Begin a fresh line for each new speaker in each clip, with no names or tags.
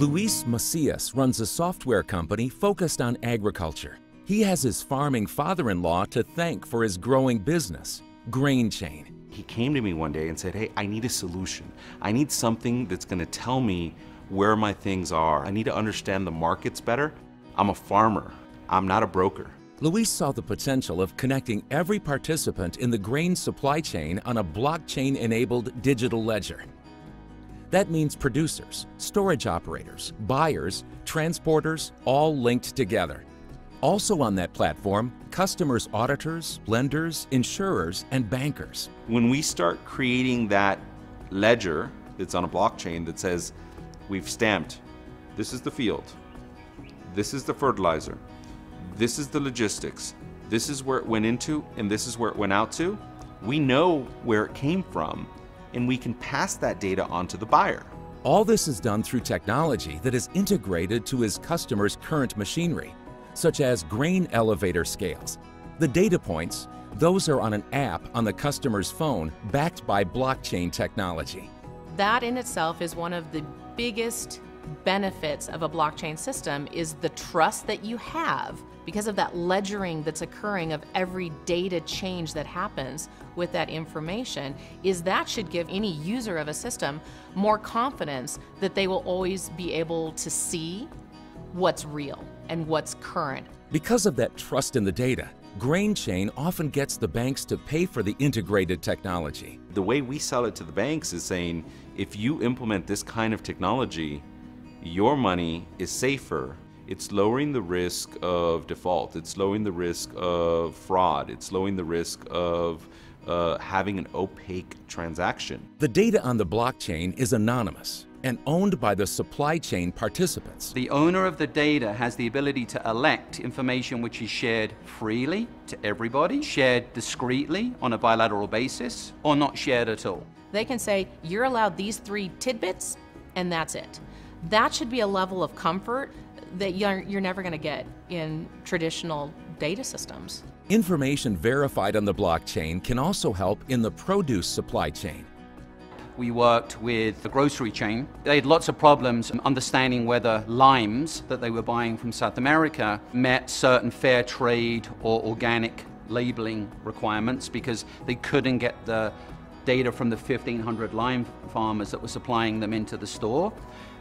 Luis Macias runs a software company focused on agriculture. He has his farming father-in-law to thank for his growing business, Grain Chain.
He came to me one day and said, hey, I need a solution. I need something that's gonna tell me where my things are. I need to understand the markets better. I'm a farmer, I'm not a broker.
Luis saw the potential of connecting every participant in the grain supply chain on a blockchain-enabled digital ledger. That means producers, storage operators, buyers, transporters, all linked together. Also on that platform, customers, auditors, lenders, insurers, and bankers.
When we start creating that ledger that's on a blockchain that says, we've stamped, this is the field, this is the fertilizer, this is the logistics, this is where it went into, and this is where it went out to, we know where it came from, and we can pass that data on to the buyer.
All this is done through technology that is integrated to his customer's current machinery, such as grain elevator scales. The data points, those are on an app on the customer's phone backed by blockchain technology.
That in itself is one of the biggest benefits of a blockchain system is the trust that you have because of that ledgering that's occurring of every data change that happens with that information is that should give any user of a system more confidence that they will always be able to see what's real and what's current.
Because of that trust in the data, Grain Chain often gets the banks to pay for the integrated technology.
The way we sell it to the banks is saying, if you implement this kind of technology, your money is safer. It's lowering the risk of default. It's lowering the risk of fraud. It's lowering the risk of uh, having an opaque transaction.
The data on the blockchain is anonymous and owned by the supply chain participants.
The owner of the data has the ability to elect information which is shared freely to everybody, shared discreetly on a bilateral basis, or not shared at all.
They can say, you're allowed these three tidbits, and that's it. That should be a level of comfort that you're, you're never going to get in traditional data systems.
Information verified on the blockchain can also help in the produce supply chain.
We worked with the grocery chain. They had lots of problems understanding whether limes that they were buying from South America met certain fair trade or organic labeling requirements because they couldn't get the data from the 1,500 lime farmers that were supplying them into the store.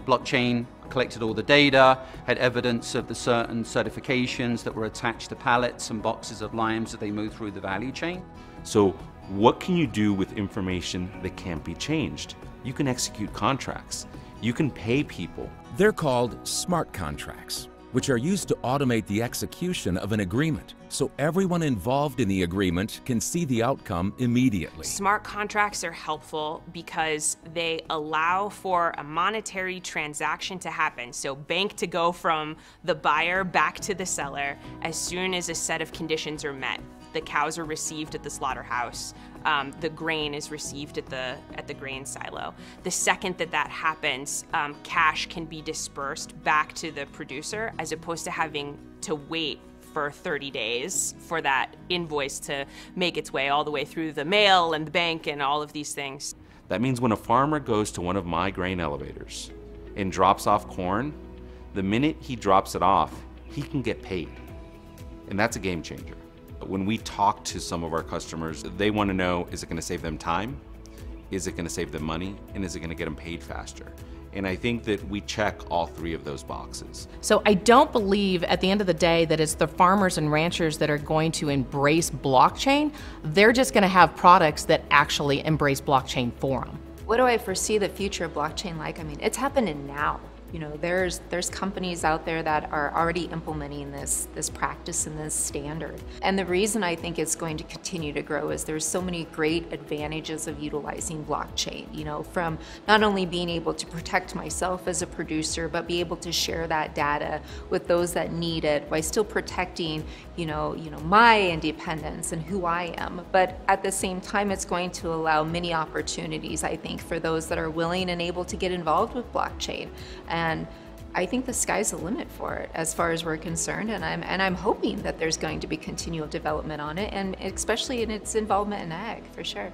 Blockchain collected all the data, had evidence of the certain certifications that were attached to pallets and boxes of limes that they moved through the value chain.
So what can you do with information that can't be changed? You can execute contracts. You can pay people.
They're called smart contracts which are used to automate the execution of an agreement so everyone involved in the agreement can see the outcome immediately.
Smart contracts are helpful because they allow for a monetary transaction to happen. So bank to go from the buyer back to the seller as soon as a set of conditions are met the cows are received at the slaughterhouse, um, the grain is received at the at the grain silo. The second that that happens, um, cash can be dispersed back to the producer as opposed to having to wait for 30 days for that invoice to make its way all the way through the mail and the bank and all of these things.
That means when a farmer goes to one of my grain elevators and drops off corn, the minute he drops it off, he can get paid. And that's a game changer. When we talk to some of our customers, they want to know, is it going to save them time? Is it going to save them money? And is it going to get them paid faster? And I think that we check all three of those boxes.
So I don't believe at the end of the day that it's the farmers and ranchers that are going to embrace blockchain. They're just going to have products that actually embrace blockchain for them.
What do I foresee the future of blockchain like? I mean, it's happening now. You know, there's there's companies out there that are already implementing this this practice and this standard. And the reason I think it's going to continue to grow is there's so many great advantages of utilizing blockchain, you know, from not only being able to protect myself as a producer, but be able to share that data with those that need it while still protecting, you know, you know, my independence and who I am. But at the same time, it's going to allow many opportunities, I think, for those that are willing and able to get involved with blockchain. And I think the sky's the limit for it as far as we're concerned, and I'm and I'm hoping that there's going to be continual development on it, and especially in its involvement in ag for sure.